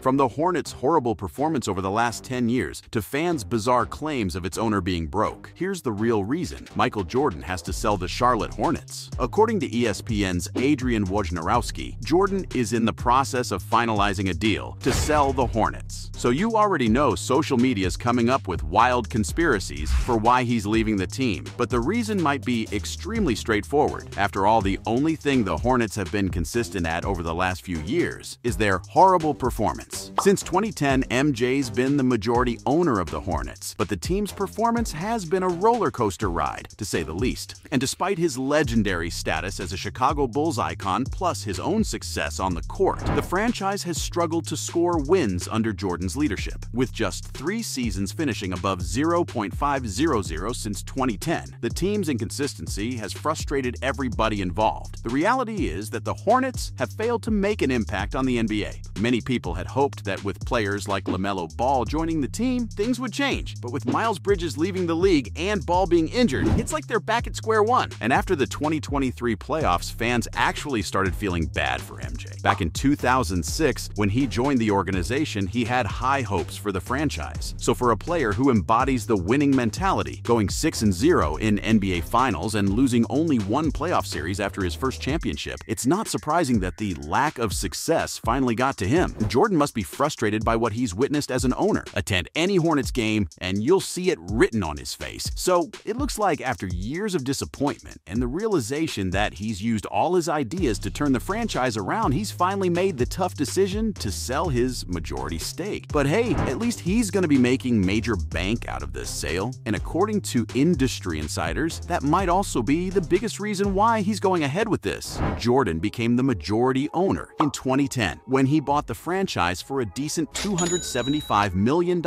From the Hornets' horrible performance over the last 10 years to fans' bizarre claims of its owner being broke, here's the real reason Michael Jordan has to sell the Charlotte Hornets. According to ESPN's Adrian Wojnarowski, Jordan is in the process of finalizing a deal to sell the Hornets. So you already know social media is coming up with wild conspiracies for why he's leaving the team, but the reason might be extremely straightforward. After all, the only thing the Hornets have been consistent at over the last few years is their horrible performance. Since 2010, MJ's been the majority owner of the Hornets, but the team's performance has been a roller coaster ride, to say the least. And despite his legendary status as a Chicago Bulls icon plus his own success on the court, the franchise has struggled to score wins under Jordan's leadership, with just three seasons finishing above 0.500 since 2010. The team's inconsistency has frustrated everybody involved. The reality is that the Hornets have failed to make an impact on the NBA. Many people had hoped that with players like LaMelo Ball joining the team, things would change. But with Miles Bridges leaving the league and Ball being injured, it's like they're back at square one. And after the 2023 playoffs, fans actually started feeling bad for MJ. Back in 2006, when he joined the organization, he had high hopes for the franchise. So for a player who embodies the winning mentality, going 6-0 in NBA Finals and losing only one playoff series after his first championship, it's not surprising that the lack of success finally got to him. Jordan must be frustrated by what he's witnessed as an owner. Attend any Hornets game and you'll see it written on his face. So it looks like after years of disappointment and the realization that he's used all his ideas to turn the franchise around, he's finally made the tough decision to sell his majority stake. But hey, at least he's going to be making major bank out of this sale. And according to industry insiders, that might also be the biggest reason why he's going ahead with this. Jordan became the majority owner in 2010 when he bought the franchise for a decent $275 million.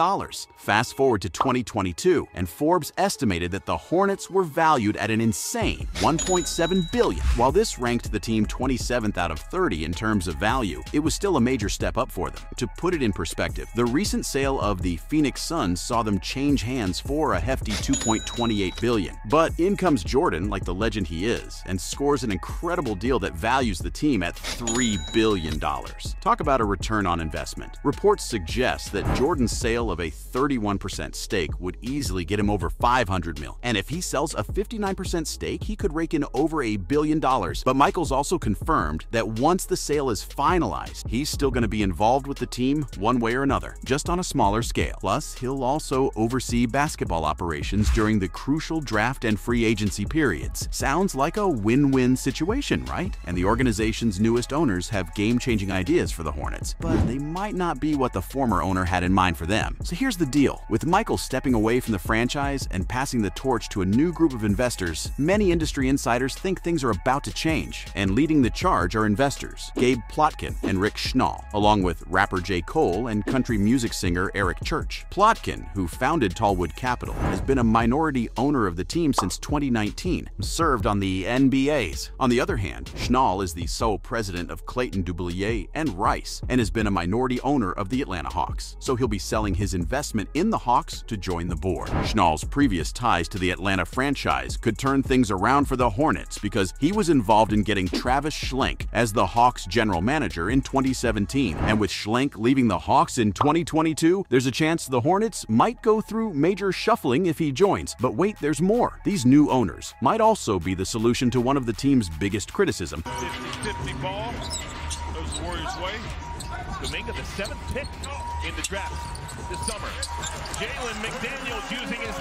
Fast forward to 2022, and Forbes estimated that the Hornets were valued at an insane 1.7 billion. While this ranked the team 27th out of 30 in terms of value, it was still a major step up for them. To put it in perspective, the recent sale of the Phoenix Suns saw them change hands for a hefty 2.28 billion. But in comes Jordan, like the legend he is, and scores an incredible deal that values the team at $3 billion. Talk about a return on investment. Reports suggest that Jordan's sale of a 31% stake would easily get him over 500 mil. And if he sells a 59% stake, he could rake in over a billion dollars. But Michaels also confirmed that once the sale is finalized, he's still going to be involved with the team one way or another, just on a smaller scale. Plus, he'll also oversee basketball operations during the crucial draft and free agency periods. Sounds like a win-win situation, right? And the organization's newest owners have game-changing ideas for the Hornets, but they might not be what the former owner had in mind for them. So here's the deal. With Michael stepping away from the franchise and passing the torch to a new group of investors, many industry insiders think things are about to change. And leading the charge are investors, Gabe Plotkin and Rick Schnall, along with rapper J. Cole and country music singer Eric Church. Plotkin, who founded Tallwood Capital, has been a minority owner of the team since 2019, served on the NBAs. On the other hand, Schnall is the sole president of Clayton Dubilier and Rice, and has been a minority minority owner of the Atlanta Hawks, so he'll be selling his investment in the Hawks to join the board. Schnall's previous ties to the Atlanta franchise could turn things around for the Hornets because he was involved in getting Travis Schlenk as the Hawks general manager in 2017. And with Schlenk leaving the Hawks in 2022, there's a chance the Hornets might go through major shuffling if he joins. But wait, there's more. These new owners might also be the solution to one of the team's biggest criticism. 50, 50 Kuminga, the seventh pick in the draft this summer. Jalen McDaniels using his.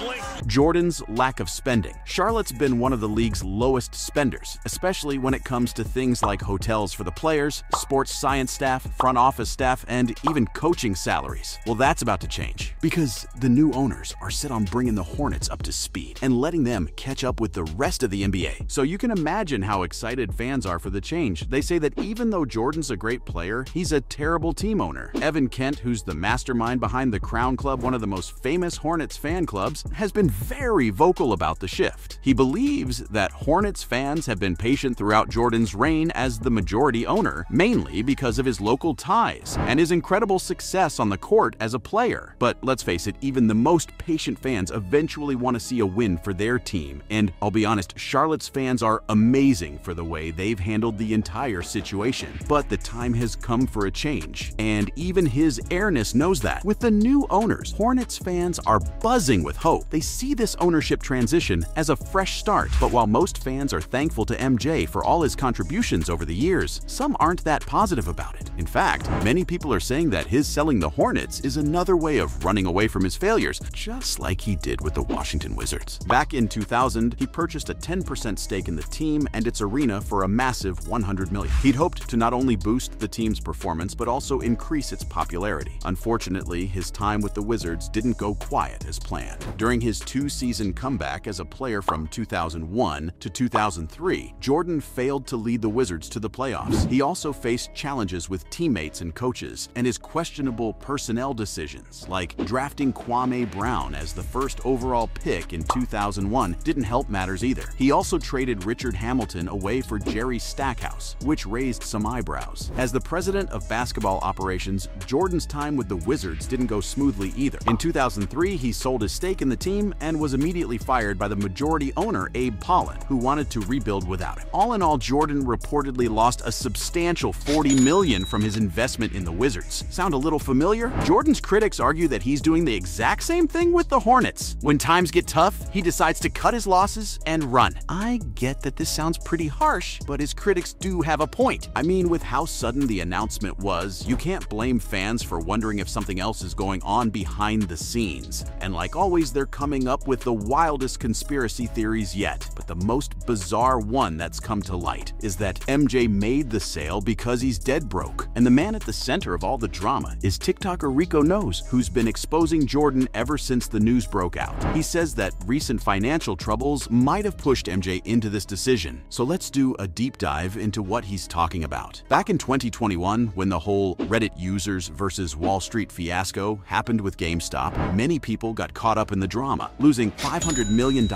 Jordan's lack of spending. Charlotte's been one of the league's lowest spenders, especially when it comes to things like hotels for the players, sports science staff, front office staff, and even coaching salaries. Well, that's about to change because the new owners are set on bringing the Hornets up to speed and letting them catch up with the rest of the NBA. So you can imagine how excited fans are for the change. They say that even though Jordan's a great player, he's a terrible team owner. Evan Kent, who's the mastermind behind the Crown Club, one of the most famous Hornets fan clubs, has been very vocal about the shift. He believes that Hornets fans have been patient throughout Jordan's reign as the majority owner, mainly because of his local ties and his incredible success on the court as a player. But let's face it, even the most patient fans eventually want to see a win for their team. And I'll be honest, Charlotte's fans are amazing for the way they've handled the entire situation. But the time has come for a change. And even his airness knows that. With the new owners, Hornets fans are buzzing with hope. They see this ownership transition as a fresh start. But while most fans are thankful to MJ for all his contributions over the years, some aren't that positive about it. In fact, many people are saying that his selling the Hornets is another way of running away from his failures, just like he did with the Washington Wizards. Back in 2000, he purchased a 10% stake in the team and its arena for a massive 100 million. He'd hoped to not only boost the team's performance, but also increase its popularity. Unfortunately, his time with the Wizards didn't go quiet as planned. During his two-season comeback as a player from 2001 to 2003, Jordan failed to lead the Wizards to the playoffs. He also faced challenges with teammates and coaches, and his questionable personnel decisions, like drafting Kwame Brown as the first overall pick in 2001, didn't help matters either. He also traded Richard Hamilton away for Jerry Stackhouse, which raised some eyebrows. As the president of basketball operations, Jordan's time with the Wizards didn't go smoothly either. In 2003, he sold his stake in the team and was immediately fired by the majority owner, Abe Pollin, who wanted to rebuild without him. All in all, Jordan reportedly lost a substantial 40 million from his investment in the Wizards. Sound a little familiar? Jordan's critics argue that he's doing the exact same thing with the Hornets. When times get tough, he decides to cut his losses and run. I get that this sounds pretty harsh, but his critics do have a point. I mean, with how sudden the announcement was, you can't blame fans for wondering if something else is going on behind the scenes. And like always, they're coming up with the wildest conspiracy theories yet. But the most bizarre one that's come to light is that MJ made the sale because he's dead broke. And the man at the center of all the drama is TikToker Rico Knows, who's been exposing Jordan ever since the news broke out. He says that recent financial troubles might have pushed MJ into this decision. So let's do a deep dive into what he's talking about. Back in 2021, when the whole Reddit users versus Wall Street fiasco happened with GameStop, many people got caught up in the drama, losing $500 million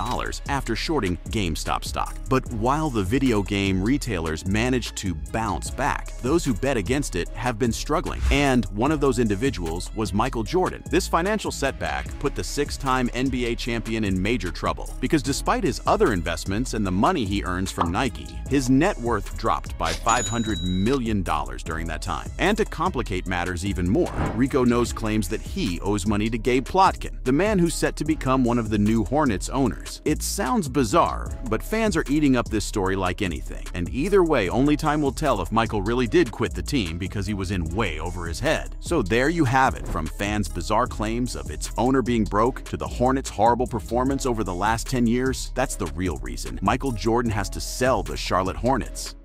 after shorting GameStop stock. But while the video game retailers managed to bounce back, those who bet against it have been struggling. And one of those individuals was Michael Jordan. This financial setback put the six-time NBA champion in major trouble because despite his other investments and the money he earns from Nike, his net worth dropped by $500 million during that time. And to complicate matters even more, Rico Knows claims that he owes money to Gabe Plotkin, the man who's set to become one of the new Hornets owners. It sounds bizarre, but fans are eating up this story like anything. And either way, only time will tell if Michael really did quit the team because he was in way over his head. So there you have it, from fans' bizarre claims of its owner being broke to the Hornets' horrible performance over the last 10 years, that's the real reason Michael Jordan has to sell the Charlotte Hornets.